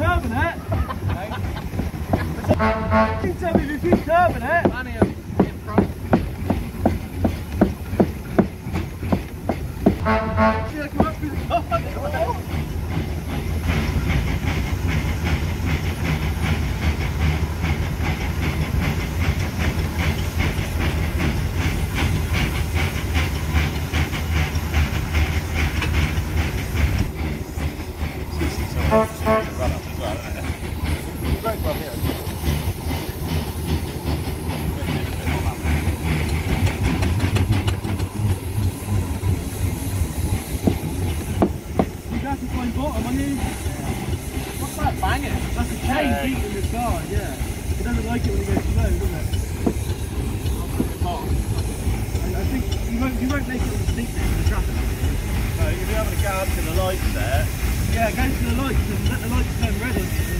curve in it. Yeah, go to the lights and let the lights turn red.